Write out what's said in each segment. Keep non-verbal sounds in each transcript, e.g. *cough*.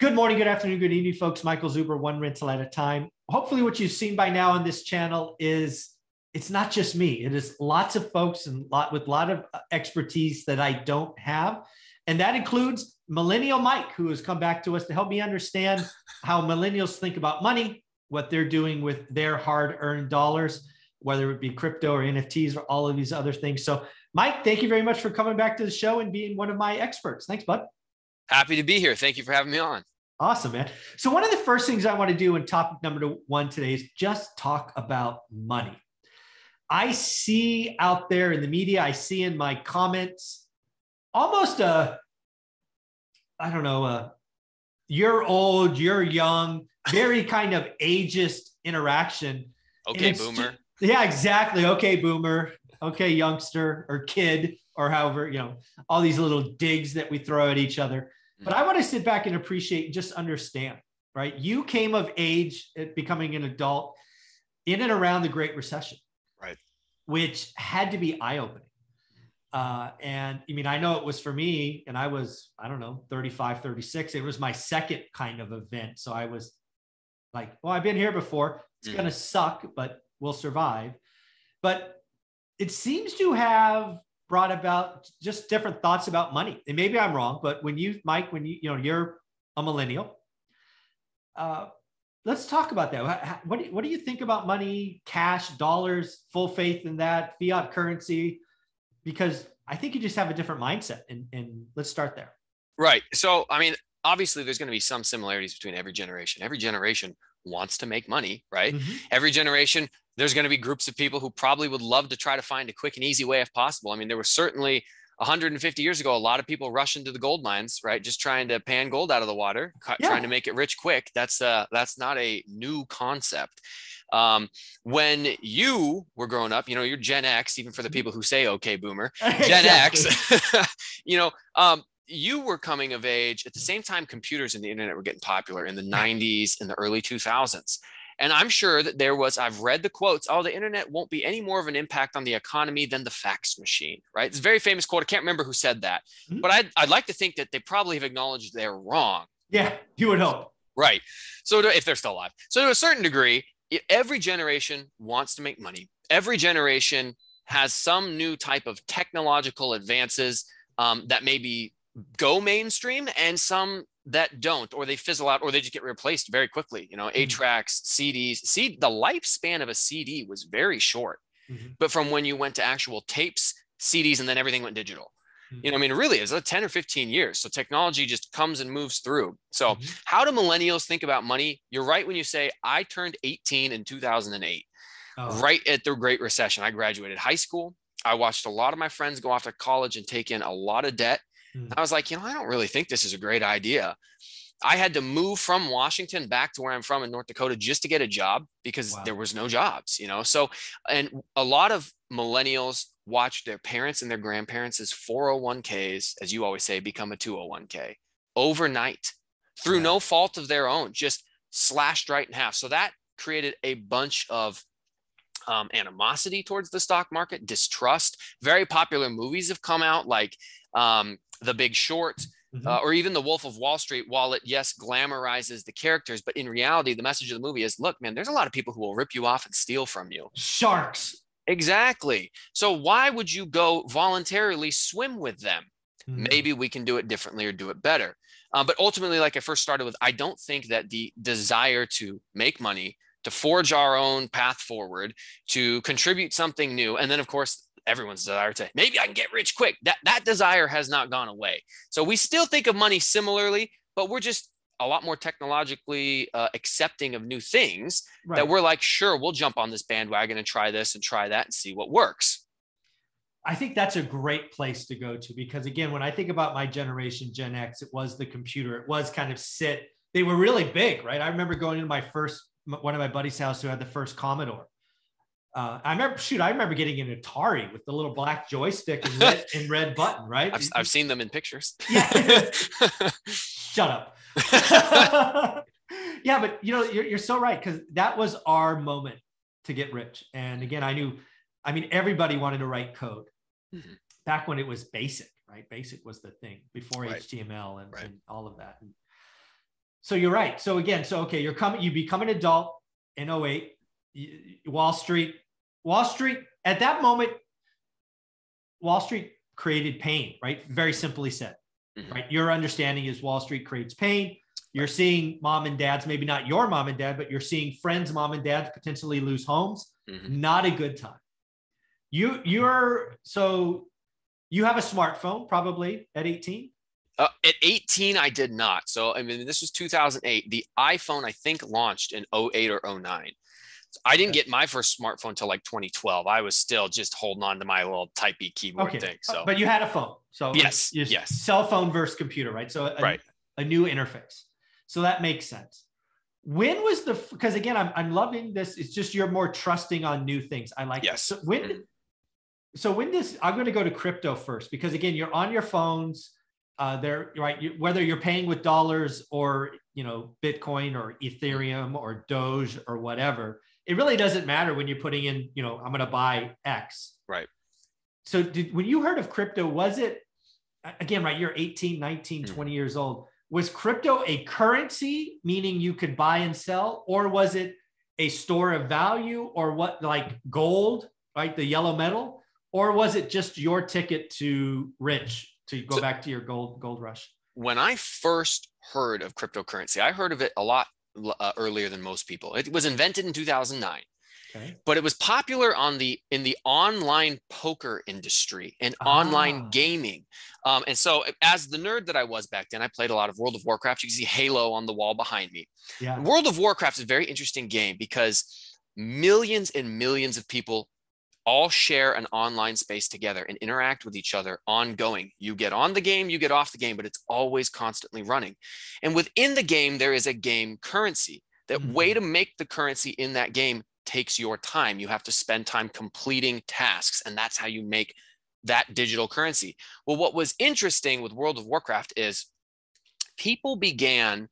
Good morning, good afternoon, good evening, folks. Michael Zuber, one rental at a time. Hopefully, what you've seen by now on this channel is it's not just me. It is lots of folks and lot with a lot of expertise that I don't have, and that includes Millennial Mike, who has come back to us to help me understand how millennials think about money, what they're doing with their hard-earned dollars, whether it be crypto or NFTs or all of these other things. So, Mike, thank you very much for coming back to the show and being one of my experts. Thanks, bud. Happy to be here. Thank you for having me on. Awesome, man. So, one of the first things I want to do in topic number one today is just talk about money. I see out there in the media, I see in my comments almost a, I don't know, a you're old, you're young, very kind of ageist interaction. Okay, boomer. yeah, exactly. Okay, boomer. Okay, youngster or kid or however, you know, all these little digs that we throw at each other. But I want to sit back and appreciate and just understand, right? You came of age at becoming an adult in and around the Great Recession, right? Which had to be eye opening. Uh, and I mean, I know it was for me, and I was, I don't know, 35, 36. It was my second kind of event. So I was like, well, I've been here before. It's mm. going to suck, but we'll survive. But it seems to have brought about just different thoughts about money. And maybe I'm wrong, but when you, Mike, when you, you know, you're a millennial, uh, let's talk about that. What do, you, what do you think about money, cash, dollars, full faith in that, fiat currency? Because I think you just have a different mindset. And, and let's start there. Right. So, I mean, obviously, there's going to be some similarities between every generation. Every generation wants to make money, right? Mm-hmm. Every generation there's going to be groups of people who probably would love to try to find a quick and easy way if possible. I mean, there was certainly 150 years ago, a lot of people rush into the gold mines, right? Just trying to pan gold out of the water, yeah. trying to make it rich quick. That's uh, that's not a new concept. Um, when you were growing up, you know, you're Gen X, even for the people who say "Okay, Boomer," *laughs* Gen X. *laughs* you know, um, you were coming of age at the same time computers and the internet were getting popular in the 90s and the early 2000s and I'm sure that there was, I've read the quotes, oh, the internet won't be any more of an impact on the economy than the fax machine, right? It's a very famous quote. I can't remember who said that, mm-hmm. but I'd, I'd like to think that they probably have acknowledged they're wrong. Yeah, you would hope. Right. So to, if they're still alive. So to a certain degree, every generation wants to make money. Every generation has some new type of technological advances um, that maybe go mainstream and some that don't or they fizzle out or they just get replaced very quickly you know mm-hmm. a tracks cds see the lifespan of a cd was very short mm-hmm. but from when you went to actual tapes cds and then everything went digital mm-hmm. you know i mean really is a 10 or 15 years so technology just comes and moves through so mm-hmm. how do millennials think about money you're right when you say i turned 18 in 2008 oh. right at the great recession i graduated high school i watched a lot of my friends go off to college and take in a lot of debt Mm. I was like, you know, I don't really think this is a great idea. I had to move from Washington back to where I'm from in North Dakota just to get a job because wow. there was no jobs, you know. So, and a lot of millennials watch their parents and their grandparents' 401ks, as you always say, become a 201k overnight through yeah. no fault of their own, just slashed right in half. So that created a bunch of um, animosity towards the stock market, distrust. Very popular movies have come out like um, The Big Short, mm-hmm. uh, or even The Wolf of Wall Street, while it, yes, glamorizes the characters, but in reality, the message of the movie is look, man, there's a lot of people who will rip you off and steal from you. Sharks. Exactly. So why would you go voluntarily swim with them? Mm-hmm. Maybe we can do it differently or do it better. Um, but ultimately, like I first started with, I don't think that the desire to make money, to forge our own path forward, to contribute something new, and then, of course, everyone's desire to maybe I can get rich quick. That that desire has not gone away. So we still think of money similarly, but we're just a lot more technologically uh, accepting of new things right. that we're like, sure, we'll jump on this bandwagon and try this and try that and see what works. I think that's a great place to go to because again, when I think about my generation, Gen X, it was the computer. It was kind of sit. They were really big, right? I remember going to my first one of my buddies' house who had the first Commodore uh, I remember, shoot, I remember getting an Atari with the little black joystick and red, and *laughs* red button, right? I've, I've, seen them in pictures. Yeah. *laughs* Shut up. *laughs* yeah, but you know, you're, you're so right because that was our moment to get rich. And again, I knew, I mean, everybody wanted to write code mm-hmm. back when it was basic, right? Basic was the thing before right. HTML and, right. and, all of that. And So you're right. So again, so okay, you're coming, you become an adult in 08, Wall Street, Wall Street at that moment, Wall Street created pain, right? Very simply said, mm-hmm. right? Your understanding is Wall Street creates pain. You're seeing mom and dads, maybe not your mom and dad, but you're seeing friends, mom and dads potentially lose homes. Mm-hmm. Not a good time. You you're so you have a smartphone probably at 18. Uh, at 18, I did not. So, I mean, this was 2008. The iPhone, I think, launched in 08 or 09. I didn't get my first smartphone until like 2012. I was still just holding on to my little typey keyboard okay. thing. So, but you had a phone. So, yes, yes. Cell phone versus computer, right? So, a, right. a new interface. So that makes sense. When was the, because again, I'm, I'm loving this. It's just you're more trusting on new things. I like yes. So when, mm-hmm. so when this, I'm going to go to crypto first because again, you're on your phones uh, they're right. You, whether you're paying with dollars or you know Bitcoin or Ethereum or Doge or whatever, it really doesn't matter when you're putting in. You know, I'm going to buy X. Right. So did when you heard of crypto, was it again right? You're 18, 19, mm. 20 years old. Was crypto a currency, meaning you could buy and sell, or was it a store of value, or what like gold, right? The yellow metal, or was it just your ticket to rich to go so, back to your gold gold rush? When I first heard of cryptocurrency, I heard of it a lot uh, earlier than most people. It was invented in 2009. Okay. But it was popular on the in the online poker industry and ah. online gaming. Um, and so, as the nerd that I was back then, I played a lot of World of Warcraft. You can see Halo on the wall behind me. Yeah. World of Warcraft is a very interesting game because millions and millions of people all share an online space together and interact with each other ongoing. You get on the game, you get off the game, but it's always constantly running. And within the game, there is a game currency. That mm-hmm. way to make the currency in that game takes your time. You have to spend time completing tasks, and that's how you make that digital currency. Well, what was interesting with World of Warcraft is people began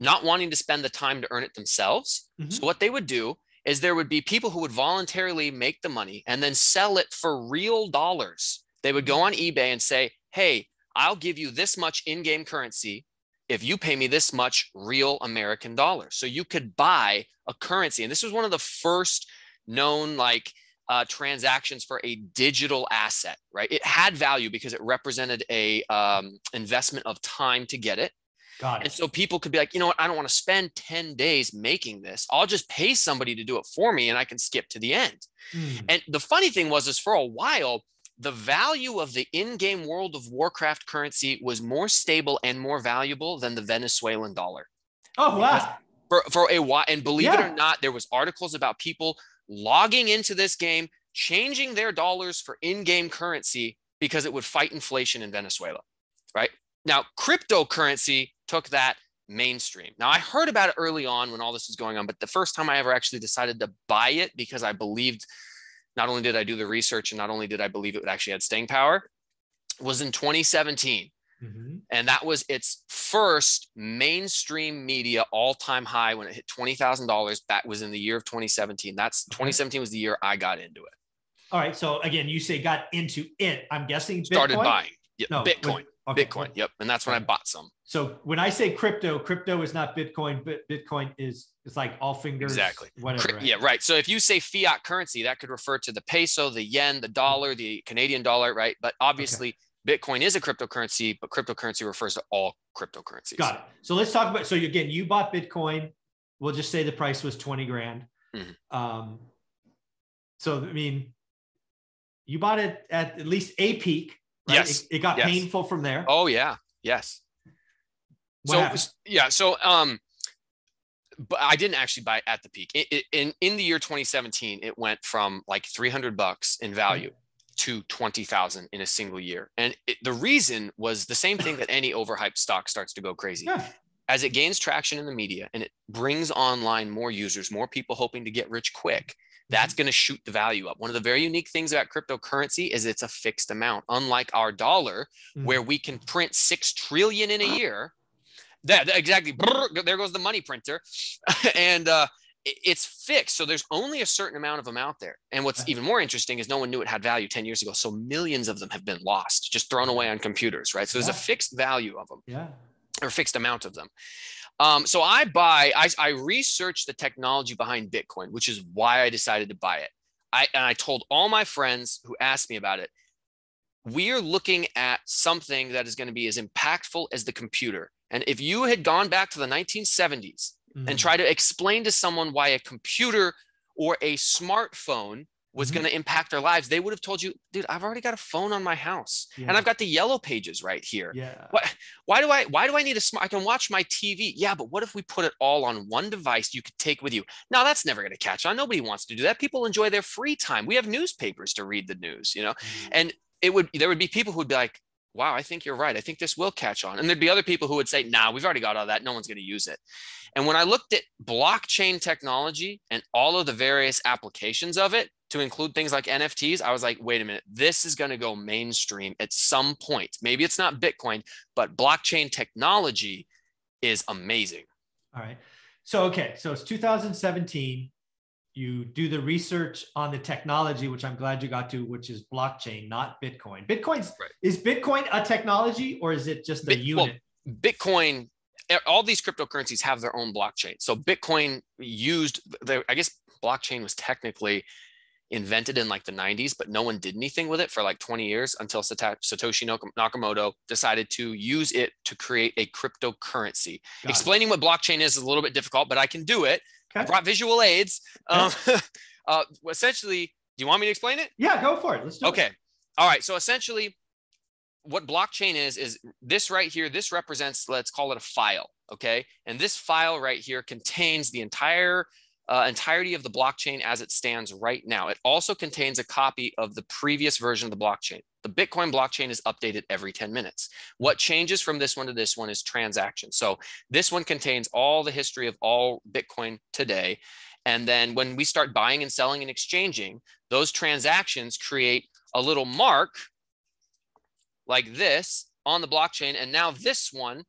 not wanting to spend the time to earn it themselves. Mm-hmm. So, what they would do is there would be people who would voluntarily make the money and then sell it for real dollars. They would go on eBay and say, Hey, I'll give you this much in game currency if you pay me this much real American dollars. So you could buy a currency. And this was one of the first known, like, uh, transactions for a digital asset, right? It had value because it represented a um, investment of time to get it. Got it. And so people could be like, you know what? I don't want to spend 10 days making this. I'll just pay somebody to do it for me and I can skip to the end. Mm. And the funny thing was, is for a while, the value of the in-game World of Warcraft currency was more stable and more valuable than the Venezuelan dollar. Oh wow! For, for a while, and believe yeah. it or not, there was articles about people logging into this game, changing their dollars for in-game currency because it would fight inflation in Venezuela. Right now, cryptocurrency took that mainstream. Now, I heard about it early on when all this was going on, but the first time I ever actually decided to buy it because I believed not only did I do the research and not only did I believe it actually had staying power was in 2017. Mm-hmm. And that was its first mainstream media all time high when it hit $20,000. That was in the year of 2017. That's 2017 was the year I got into it. All right. So again, you say got into it. I'm guessing Bitcoin? started buying. Yeah, no, Bitcoin. Okay. Bitcoin. Yep. And that's when I bought some. So when I say crypto, crypto is not Bitcoin, but Bitcoin is it's like all fingers. Exactly. Whatever. Right? Yeah, right. So if you say fiat currency, that could refer to the peso, the yen, the dollar, the Canadian dollar, right? But obviously okay. Bitcoin is a cryptocurrency, but cryptocurrency refers to all cryptocurrencies. Got it. So let's talk about so again, you bought Bitcoin. We'll just say the price was 20 grand. Mm-hmm. Um, so I mean, you bought it at at least a peak Right? Yes. It, it got yes. painful from there. Oh yeah. Yes. What so yeah. So um, but I didn't actually buy at the peak. It, it, in in the year 2017, it went from like 300 bucks in value to 20,000 in a single year. And it, the reason was the same thing that any overhyped stock starts to go crazy. Yeah. As it gains traction in the media and it brings online more users, more people hoping to get rich quick, that's going to shoot the value up. One of the very unique things about cryptocurrency is it's a fixed amount, unlike our dollar, mm-hmm. where we can print six trillion in a year. That exactly. Brrr, there goes the money printer, *laughs* and uh, it's fixed. So there's only a certain amount of them out there. And what's even more interesting is no one knew it had value 10 years ago. So millions of them have been lost, just thrown away on computers, right? So there's yeah. a fixed value of them. Yeah. or fixed amount of them. Um, so I buy, I, I researched the technology behind Bitcoin, which is why I decided to buy it. I, and I told all my friends who asked me about it, we are looking at something that is going to be as impactful as the computer. And if you had gone back to the 1970s mm-hmm. and tried to explain to someone why a computer or a smartphone was mm-hmm. going to impact their lives, they would have told you, dude, I've already got a phone on my house yeah. and I've got the yellow pages right here. Yeah. Why, why do I, why do I need a smart, I can watch my TV. Yeah. But what if we put it all on one device you could take with you? Now that's never going to catch on. Nobody wants to do that. People enjoy their free time. We have newspapers to read the news, you know, mm-hmm. and it would, there would be people who'd be like, wow, I think you're right. I think this will catch on. And there'd be other people who would say, nah, we've already got all that. No one's going to use it. And when I looked at blockchain technology and all of the various applications of it, to include things like NFTs, I was like, wait a minute, this is going to go mainstream at some point. Maybe it's not Bitcoin, but blockchain technology is amazing. All right. So, okay. So it's 2017. You do the research on the technology, which I'm glad you got to, which is blockchain, not Bitcoin. Bitcoin's right. is Bitcoin a technology or is it just a Bit, unit? Well, Bitcoin, all these cryptocurrencies have their own blockchain. So Bitcoin used the, I guess blockchain was technically invented in like the 90s, but no one did anything with it for like 20 years until Satoshi Nakamoto decided to use it to create a cryptocurrency. Got Explaining it. what blockchain is is a little bit difficult, but I can do it. Okay. I brought visual aids. Um, *laughs* uh, essentially, do you want me to explain it? Yeah, go for it. Let's do okay. it. Okay. All right. So essentially, what blockchain is is this right here. This represents, let's call it a file. Okay. And this file right here contains the entire uh, entirety of the blockchain as it stands right now. It also contains a copy of the previous version of the blockchain. The Bitcoin blockchain is updated every 10 minutes. What changes from this one to this one is transactions. So this one contains all the history of all Bitcoin today. And then when we start buying and selling and exchanging, those transactions create a little mark like this on the blockchain. And now this one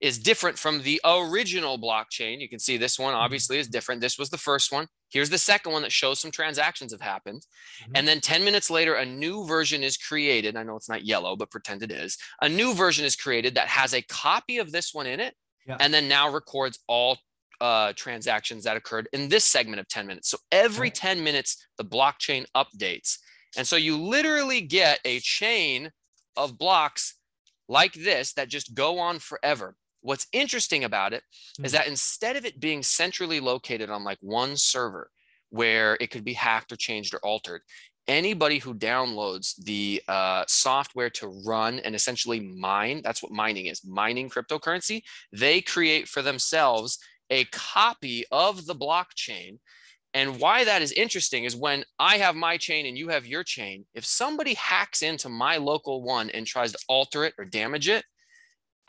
is different from the original blockchain. You can see this one mm-hmm. obviously is different. This was the first one. Here's the second one that shows some transactions have happened. Mm-hmm. And then 10 minutes later, a new version is created. I know it's not yellow, but pretend it is. A new version is created that has a copy of this one in it yeah. and then now records all uh, transactions that occurred in this segment of 10 minutes. So every 10 minutes, the blockchain updates. And so you literally get a chain of blocks like this that just go on forever. What's interesting about it mm-hmm. is that instead of it being centrally located on like one server where it could be hacked or changed or altered, anybody who downloads the uh, software to run and essentially mine that's what mining is mining cryptocurrency they create for themselves a copy of the blockchain and why that is interesting is when i have my chain and you have your chain if somebody hacks into my local one and tries to alter it or damage it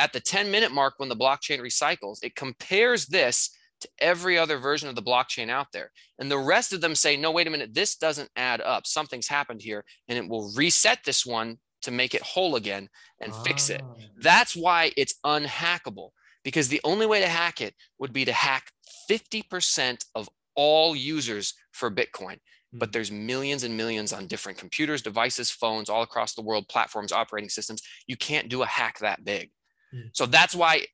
at the 10 minute mark when the blockchain recycles, it compares this to every other version of the blockchain out there. And the rest of them say, no, wait a minute, this doesn't add up. Something's happened here. And it will reset this one to make it whole again and oh. fix it. Ah. That's why it's unhackable because the only way to hack it would be to hack 50% of all users for Bitcoin. But hmm. there's millions and millions on different computers, devices, phones, all across the world, platforms, operating systems. You can't do a hack that big. Mm. So that's why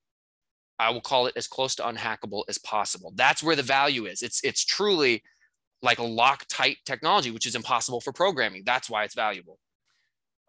I will call it as close to unhackable as possible. That's where the value is. It's it's truly like a Loctite technology, which is impossible for programming. That's why it's valuable.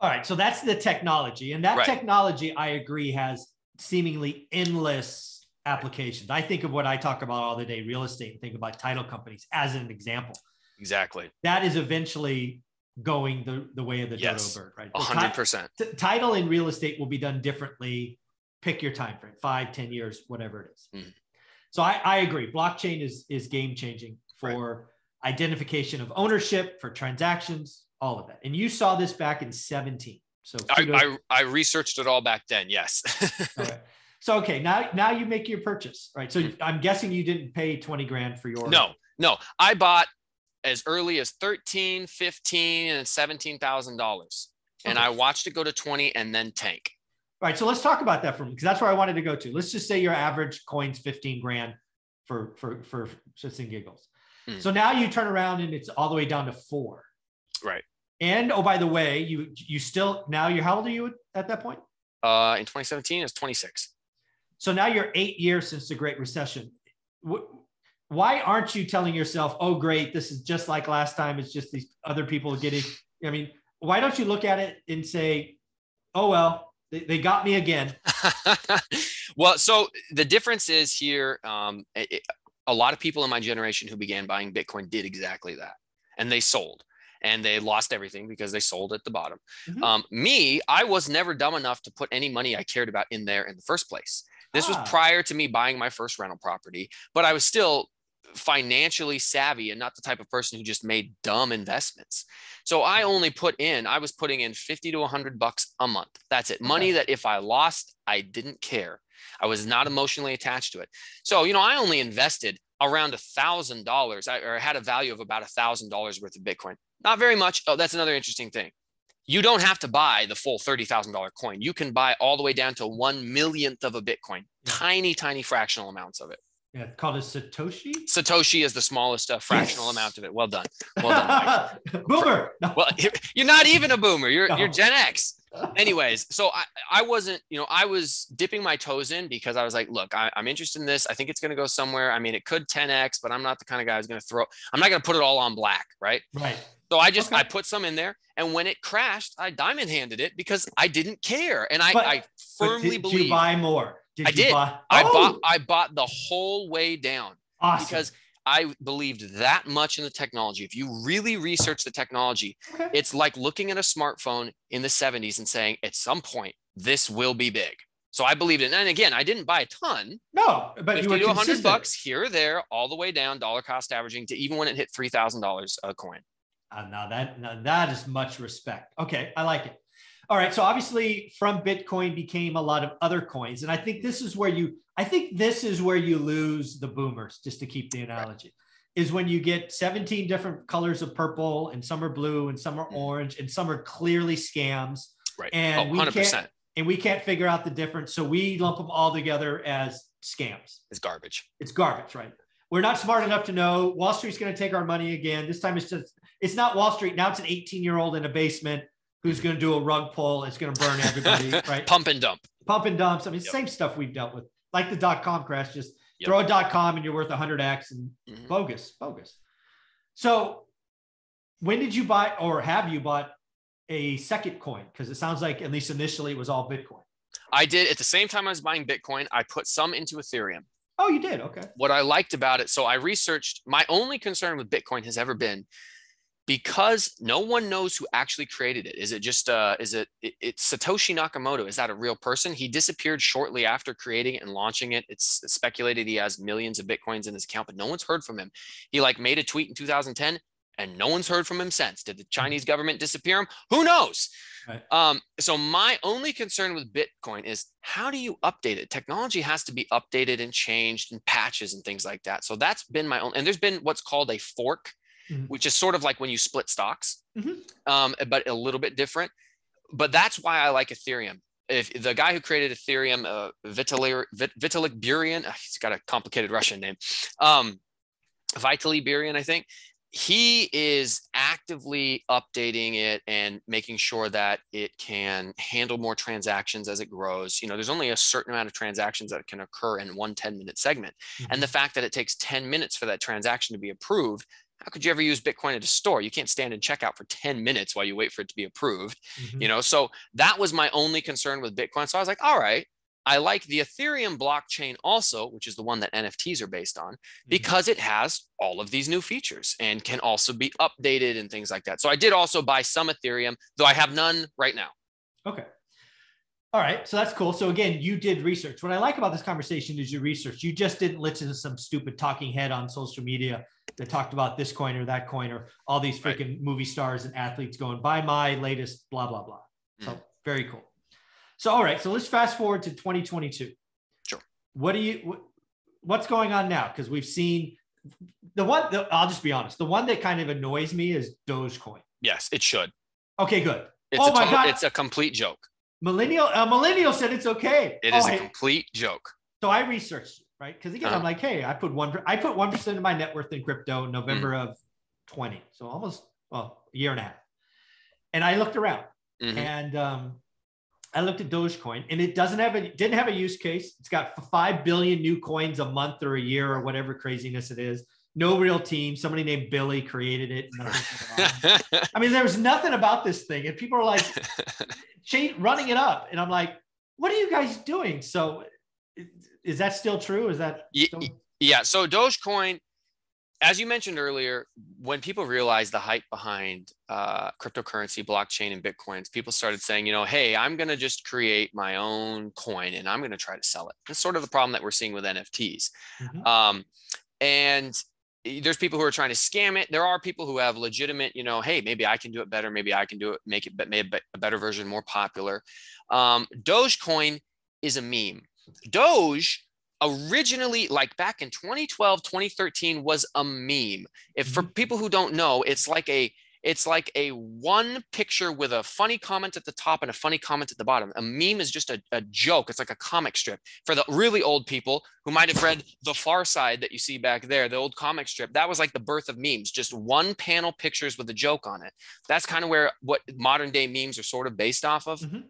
All right, so that's the technology, and that right. technology, I agree, has seemingly endless applications. I think of what I talk about all the day, real estate. And think about title companies as an example. Exactly. That is eventually going the, the way of the yes, dodo bird, right? hundred percent. Title in real estate will be done differently pick your time frame five ten years whatever it is. Mm. so I, I agree. Blockchain is is game changing for right. identification of ownership for transactions all of that. And you saw this back in 17 so I, I, I researched it all back then yes. *laughs* Okay. so okay now now you make your purchase right? So i'm guessing you didn't pay 20 grand for your no no. I bought as early as 13 15 and 17 thousand dollars. And i watched it go to 20 and then tank all right, so let's talk about that from because that's where I wanted to go to. Let's just say your average coin's 15 grand for for for shits and giggles. Mm. So now you turn around and it's all the way down to four. Right. And oh, by the way, you you still now you're how old are you at that point? Uh, in 2017, it's 26. So now you're eight years since the Great Recession. Why aren't you telling yourself, "Oh, great, this is just like last time. It's just these other people getting." I mean, why don't you look at it and say, "Oh well, they, they got me again." *laughs* well, so the difference is here. Um, it, a lot of people in my generation who began buying Bitcoin did exactly that, and they sold and they lost everything because they sold at the bottom. Mm-hmm. Um, me, I was never dumb enough to put any money I cared about in there in the first place. This ah. was prior to me buying my first rental property, but I was still financially savvy and not the type of person who just made dumb investments. So I mm-hmm. only put in, I was putting in 50 to 100 bucks a month. That's it. Money that if I lost, I didn't care. I was not emotionally attached to it. So, you know, I only invested around a thousand dollars or had a value of about a thousand dollars worth of Bitcoin. Not very much. Oh, that's another interesting thing. You don't have to buy the full $30,000 coin. You can buy all the way down to one millionth of a Bitcoin, tiny, tiny fractional amounts of it. Yeah, called a Satoshi. Satoshi is the smallest uh, fractional yes. amount of it. Well done. *laughs* Well done. boomer. No. *laughs* Well, you're not even a boomer. You're no. you're Gen X. *laughs* Anyways, so I, I wasn't, you know, I was dipping my toes in because I was like, look, I, am interested in this. I think it's going to go somewhere. I mean, it could 10x, but I'm not the kind of guy who's going to throw. I'm not going to put it all on black, right? Right. So I just okay. I put some in there, and when it crashed, I diamond handed it because I didn't care, and I, but, I firmly did believe. you buy more? Did I did. Buy- I oh! bought I bought the whole way down awesome. because I believed that much in the technology. If you really research the technology, okay. it's like looking at a smartphone in the 70s and saying, at some point, this will be big. So I believed it. And again, I didn't buy a ton. No, but you were to 100 bucks here or there, all the way down, dollar cost averaging to even when it hit $3,000 a coin. Uh, now that now that is much respect. Okay, I like it. All right, so obviously from Bitcoin became a lot of other coins, and I think this is where you I think this is where you lose the boomers. Just to keep the analogy, right. is when you get 17 different colors of purple, and some are blue, and some are mm-hmm. orange, and some are clearly scams. Right. And oh, 100%. we can't and we can't figure out the difference, so we lump them all together as scams. It's garbage. It's garbage, right? We're not smart enough to know Wall Street's going to take our money again. This time it's just it's not Wall Street. Now it's an 18 year old in a basement who's going to do a rug pull. It's going to burn everybody, *laughs* right? Pump and dump. Pump and dumps. I mean, yep. same stuff we've dealt with, like the dot com crash. Just yep. throw a dot com and you're worth 100x and mm-hmm. bogus, bogus. So, when did you buy or have you bought a second coin? Because it sounds like, at least initially, it was all Bitcoin. I did. At the same time I was buying Bitcoin, I put some into Ethereum. Oh, you did? Okay. What I liked about it, so I researched, my only concern with Bitcoin has ever been because no one knows who actually created it. Is it just uh is it, it it's Satoshi Nakamoto? Is that a real person? He disappeared shortly after creating it and launching it. It's speculated he has millions of bitcoins in his account, but no one's heard from him. He like made a tweet in 2010 and no one's heard from him since. Did the hmm. Chinese government disappear him? Who knows? Right. Um, so my only concern with Bitcoin is how do you update it? Technology has to be updated and changed and patches and things like that. So that's been my own. And there's been what's called a fork, mm-hmm. which is sort of like when you split stocks, mm-hmm. um, but a little bit different. But that's why I like Ethereum. If the guy who created Ethereum, uh, Vitalik, Vitalik uh, he's got a complicated Russian name, um, Vitaly Buterin, I think he is actively updating it and making sure that it can handle more transactions as it grows. You know, there's only a certain amount of transactions that can occur in one 10 minute segment. Mm-hmm. And the fact that it takes 10 minutes for that transaction to be approved, how could you ever use Bitcoin at a store? You can't stand in checkout for 10 minutes while you wait for it to be approved. Mm-hmm. You know, so that was my only concern with Bitcoin. So I was like, all right, I like the Ethereum blockchain also, which is the one that NFTs are based on, mm-hmm. because it has all of these new features and can also be updated and things like that. So I did also buy some Ethereum, though I have none right now. Okay. All right. So that's cool. So again, you did research. What I like about this conversation is your research. You just didn't listen to some stupid talking head on social media that talked about this coin or that coin or all these freaking right. movie stars and athletes going, buy my latest blah, blah, blah. So mm. very cool. So, all right. So let's fast forward to 2022. Sure. What do you, what, what's going on now? Because we've seen the one, the, I'll just be honest. The one that kind of annoys me is Dogecoin. Yes, it should. Okay, good. It's oh my total, God. It's a complete joke. Millennial, a millennial said it's okay. It is oh, a hey. complete joke. So I researched, right? Because again, uh-huh. I'm like, hey, I put one, I put 1% of my net worth in crypto in November mm. of 20. So almost, well, a year and a half. And I looked around mm-hmm. and, um, I looked at Dogecoin and it doesn't have a didn't have a use case. It's got five billion new coins a month or a year or whatever craziness it is. No real team. Somebody named Billy created it. I *laughs* mean, there was nothing about this thing, and people are like *laughs* running it up, and I'm like, "What are you guys doing?" So, is that still true? Is that still- yeah? So Dogecoin as you mentioned earlier, when people realized the hype behind uh, cryptocurrency, blockchain, and Bitcoins, people started saying, you know, hey, I'm going to just create my own coin and I'm going to try to sell it. It's sort of the problem that we're seeing with NFTs. Mm-hmm. Um, and there's people who are trying to scam it. There are people who have legitimate, you know, hey, maybe I can do it better. Maybe I can do it, make it, make a better version more popular. Um, Dogecoin is a meme. Doge originally like back in 2012 2013 was a meme. If for mm-hmm. people who don't know it's like a it's like a one picture with a funny comment at the top and a funny comment at the bottom. A meme is just a, a joke. It's like a comic strip. For the really old people who might have read the far side that you see back there the old comic strip that was like the birth of memes just one panel pictures with a joke on it. That's kind of where what modern day memes are sort of based off of. Mm-hmm.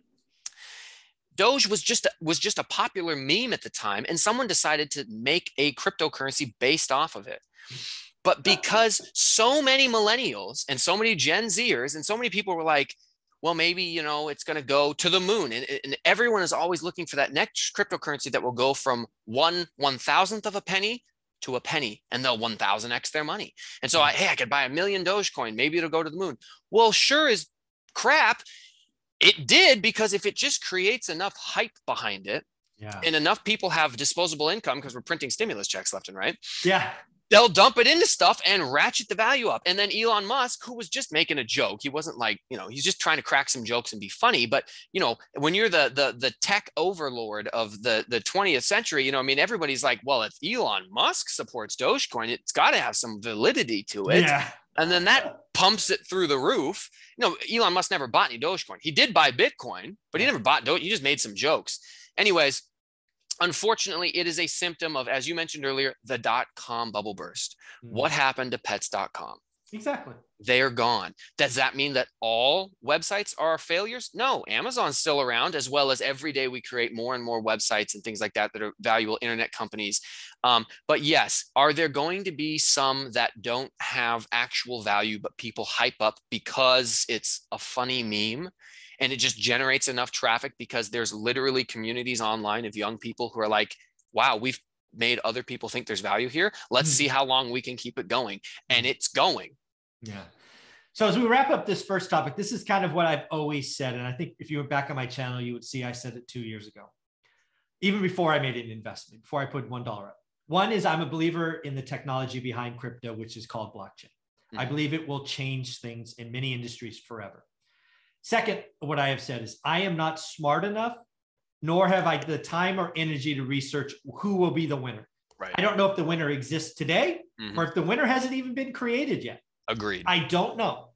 Doge was just a, was just a popular meme at the time, and someone decided to make a cryptocurrency based off of it. But because so many millennials and so many Gen Zers and so many people were like, well, maybe you know it's going to go to the moon, and, and everyone is always looking for that next cryptocurrency that will go from one one thousandth of a penny to a penny and they'll 1000x their money. And so I, hey, I could buy a million Dogecoin. Maybe it'll go to the moon. Well, sure as crap. It did because if it just creates enough hype behind it, yeah. and enough people have disposable income because we're printing stimulus checks left and right. Yeah. They'll dump it into stuff and ratchet the value up. And then Elon Musk, who was just making a joke, he wasn't like, you know, he's just trying to crack some jokes and be funny. But you know, when you're the the the tech overlord of the the 20th century, you know, I mean, everybody's like, well, if Elon Musk supports Dogecoin, it's got to have some validity to it. Yeah and then that pumps it through the roof. You know, Elon Musk never bought any Dogecoin. He did buy Bitcoin, but he never bought Doge. He just made some jokes. Anyways, unfortunately, it is a symptom of, as you mentioned earlier, the dot com bubble burst. Mm-hmm. What happened to pets.com? Exactly. They are gone. Does that mean that all websites are failures? No, Amazon's still around, as well as every day we create more and more websites and things like that that are valuable internet companies. Um, but yes, are there going to be some that don't have actual value, but people hype up because it's a funny meme? And it just generates enough traffic because there's literally communities online of young people who are like, wow, we've made other people think there's value here. Let's hmm. see how long we can keep it going. And hmm. it's going. Yeah. So as we wrap up this first topic, this is kind of what I've always said. And I think if you were back on my channel, you would see I said it two years ago, even before I made an investment, before I put $1 up. One is I'm a believer in the technology behind crypto, which is called blockchain. Mm-hmm. I believe it will change things in many industries forever. Second, what I have said is I am not smart enough nor have I the time or energy to research who will be the winner. Right. I don't know if the winner exists today mm-hmm. or if the winner hasn't even been created yet. Agreed. I don't know.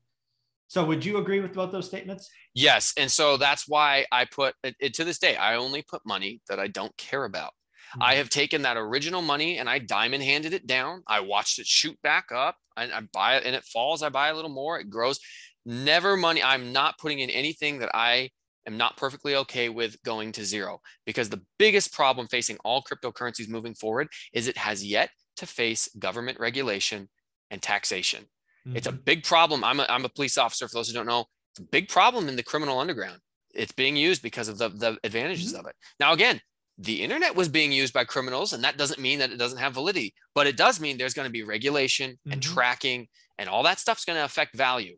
So would you agree with both those statements? Yes. And so that's why I put it, to this day, I only put money that I don't care about. Mm-hmm. I have taken that original money and I diamond handed it down. I watched it shoot back up. I, I buy it and it falls. I buy a little more. It grows. Never money. I'm not putting in anything that I am not perfectly okay with going to zero because the biggest problem facing all cryptocurrencies moving forward is it has yet to face government regulation and taxation. Mm-hmm. It's a mm-hmm. big problem. I'm a, I'm a police officer, for those who don't know, it's a big problem in the criminal underground. It's being used because of the, the advantages mm-hmm. of it. Now, again, the internet was being used by criminals, and that doesn't mean that it doesn't have validity, but it does mean there's going to be regulation and mm-hmm. tracking, and all that stuff's going to affect value.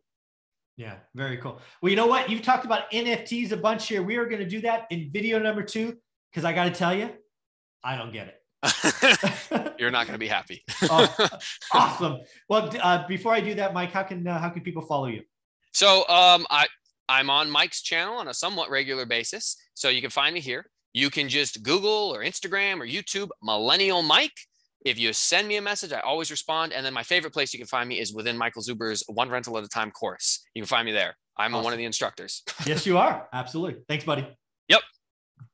Yeah, very cool. Well, you know what? You've talked about NFTs a bunch here. We are going to do that in video number two because I got to tell you, I don't get it. *laughs* You're not going to be happy. *laughs* oh, *laughs* awesome. Well, uh, before I do that, Mike, how can uh, how can people follow you? So um, I I'm on Mike's channel on a somewhat regular basis, so you can find me here. You can just Google or Instagram or YouTube Millennial Mike if you send me a message, I always respond. And then my favorite place you can find me is within Michael Zuber's one rental at a time course. You can find me there. I'm awesome. one of the instructors. yes, you are. Absolutely. Thanks, buddy.